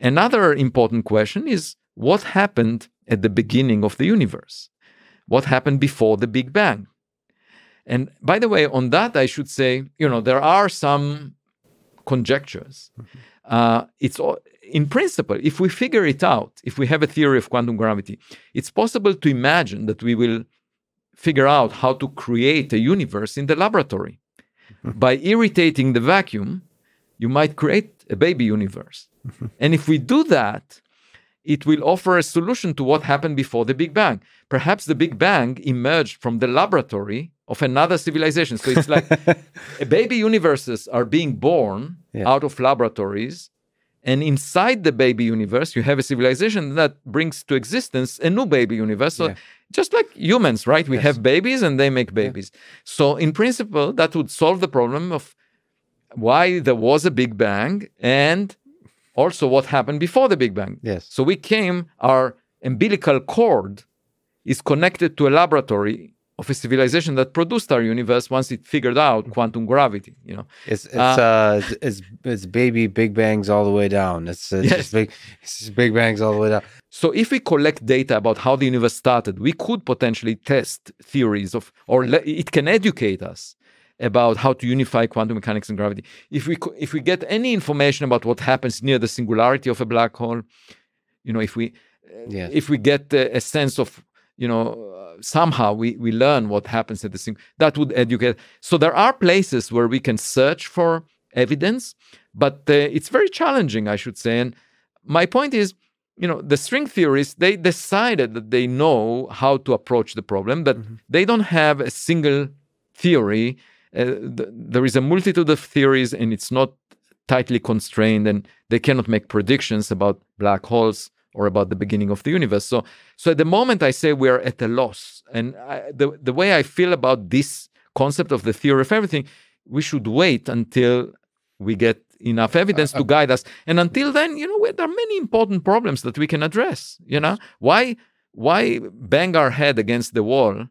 Another important question is what happened at the beginning of the universe? What happened before the Big Bang? And by the way, on that, I should say, you know, there are some conjectures. Mm-hmm. Uh, it's in principle, if we figure it out, if we have a theory of quantum gravity, it's possible to imagine that we will figure out how to create a universe in the laboratory. Mm-hmm. By irritating the vacuum, you might create a baby universe. Mm-hmm. and if we do that, it will offer a solution to what happened before the Big Bang. Perhaps the Big Bang emerged from the laboratory of another civilization. So it's like baby universes are being born yeah. out of laboratories. And inside the baby universe, you have a civilization that brings to existence a new baby universe. So, yeah. just like humans, right? We yes. have babies and they make babies. Yeah. So, in principle, that would solve the problem of why there was a Big Bang and also what happened before the Big Bang. Yes. So, we came, our umbilical cord is connected to a laboratory of a civilization that produced our universe once it figured out mm-hmm. quantum gravity you know it's it's uh, uh it's, it's baby big bangs all the way down it's, it's yes. just big it's big bangs all the way down so if we collect data about how the universe started we could potentially test theories of or le- it can educate us about how to unify quantum mechanics and gravity if we if we get any information about what happens near the singularity of a black hole you know if we yes. if we get a, a sense of you know somehow we, we learn what happens at the sing that would educate so there are places where we can search for evidence but uh, it's very challenging i should say and my point is you know the string theorists they decided that they know how to approach the problem but mm-hmm. they don't have a single theory th- there is a multitude of theories and it's not tightly constrained and they cannot make predictions about black holes or about the beginning of the universe. So, so at the moment, I say we're at a loss. And I, the, the way I feel about this concept of the theory of everything, we should wait until we get enough evidence uh, to guide us. And until then, you know, there are many important problems that we can address. You know, why why bang our head against the wall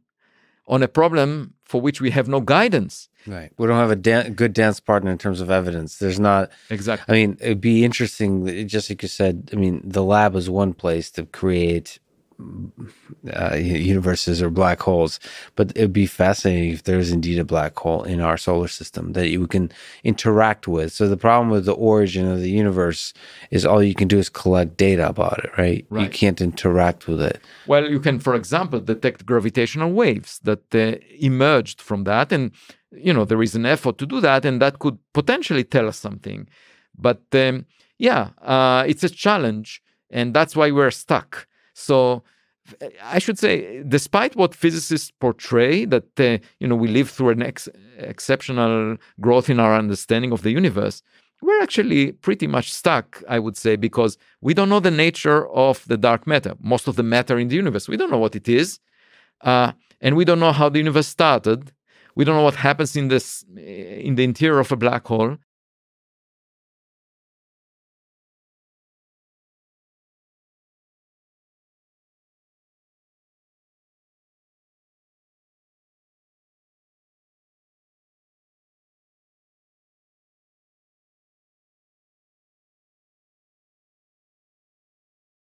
on a problem for which we have no guidance? Right. We don't have a good dance partner in terms of evidence. There's not. Exactly. I mean, it'd be interesting, just like you said, I mean, the lab is one place to create uh, universes or black holes. But it'd be fascinating if there's indeed a black hole in our solar system that you can interact with. So the problem with the origin of the universe is all you can do is collect data about it, right? right. You can't interact with it. Well, you can, for example, detect gravitational waves that uh, emerged from that, and you know there is an effort to do that, and that could potentially tell us something. But um, yeah, uh, it's a challenge, and that's why we're stuck so I should say, despite what physicists portray, that uh, you know we live through an ex- exceptional growth in our understanding of the universe, we're actually pretty much stuck, I would say, because we don't know the nature of the dark matter. Most of the matter in the universe, we don't know what it is, uh, and we don't know how the universe started. We don't know what happens in this in the interior of a black hole.